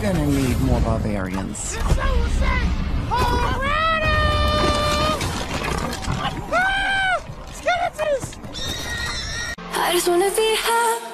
gonna need more barbarians. I just wanna be happy,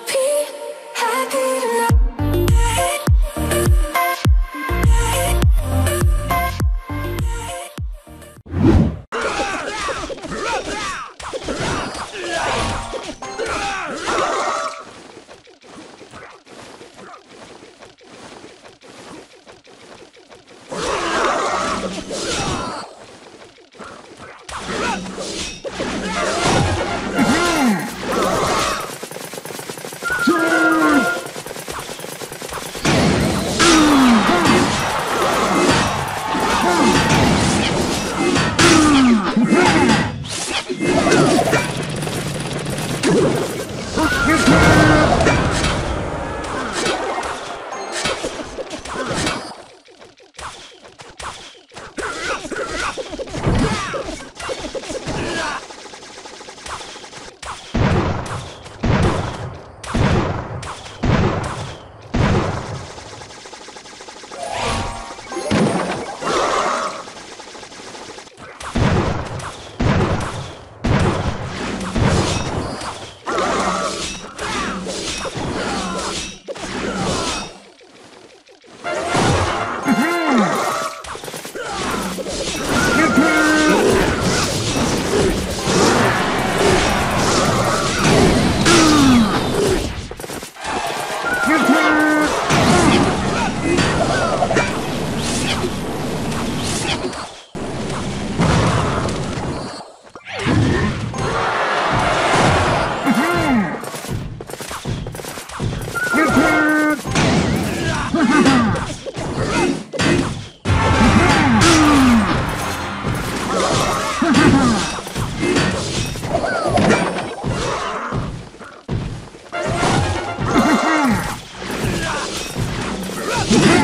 Yeah.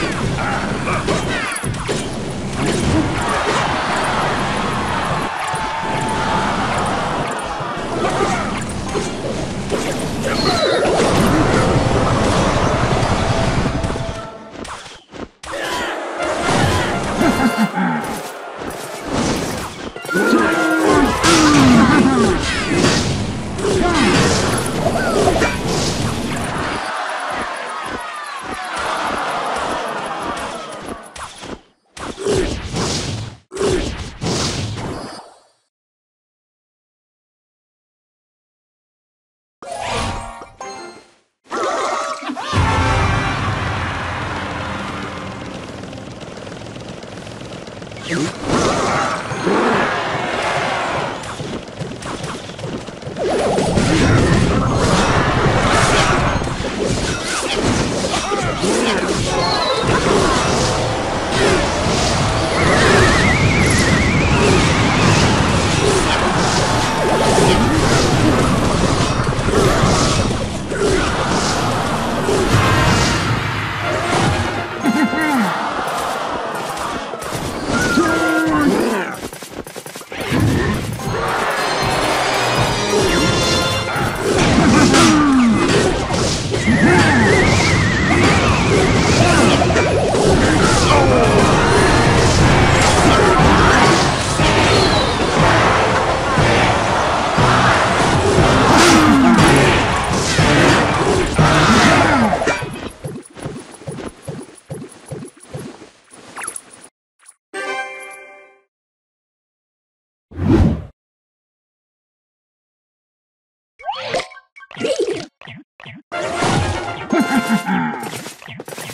Ah! Ha ha!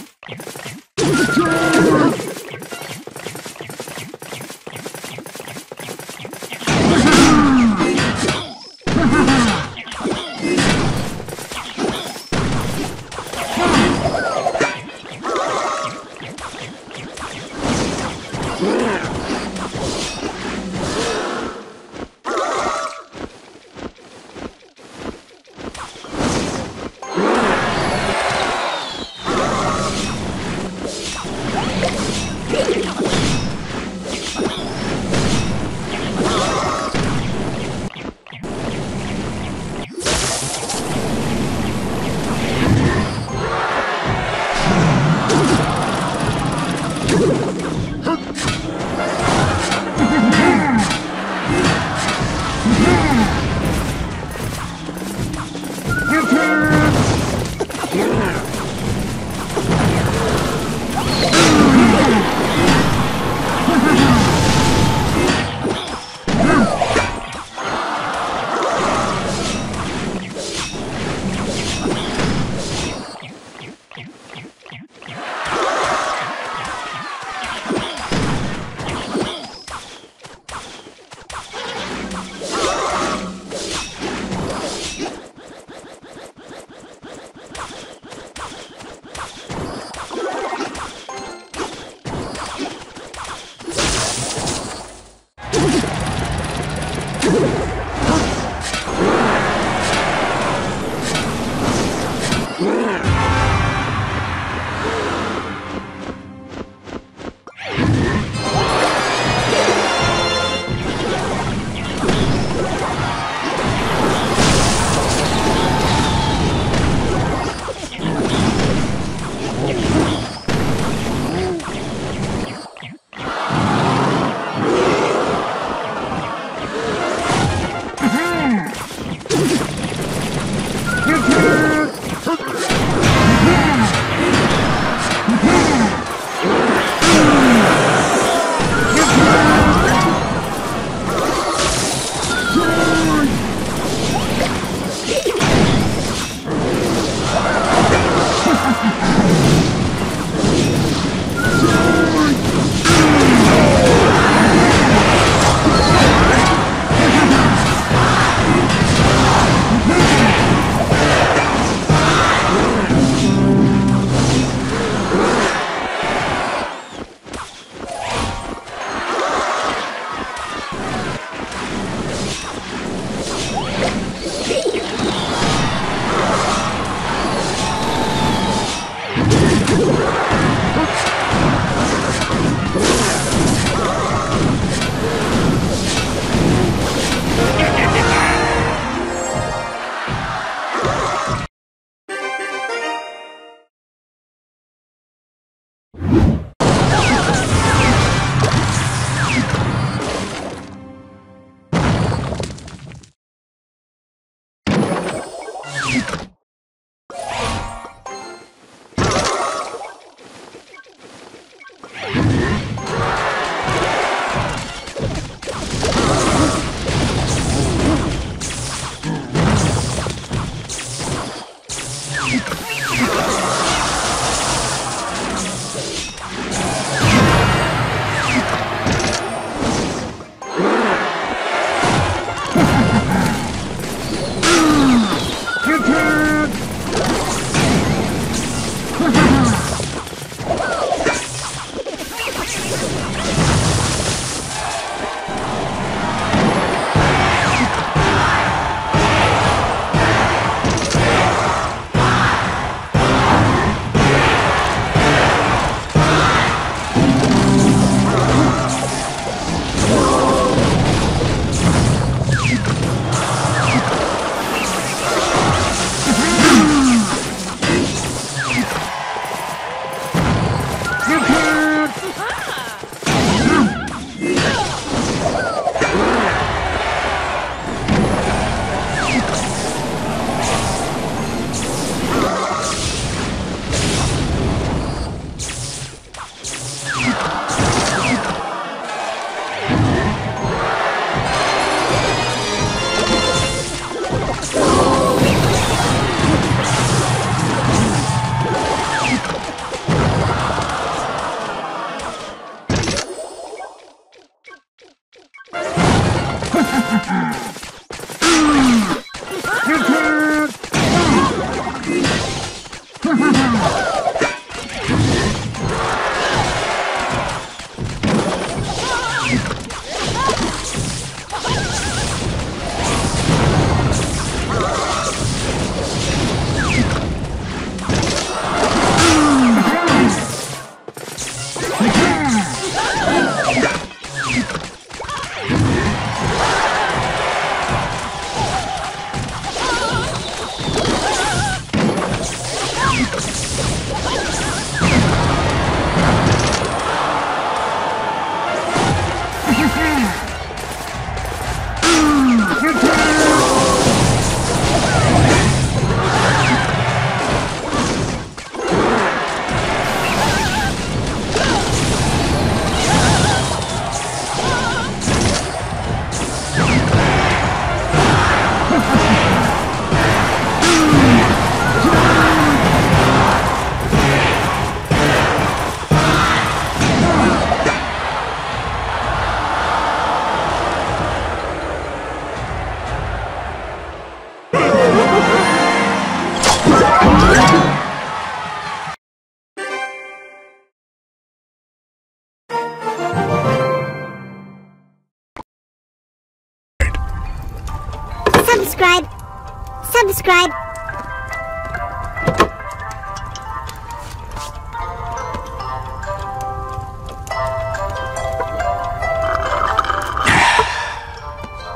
Subscribe.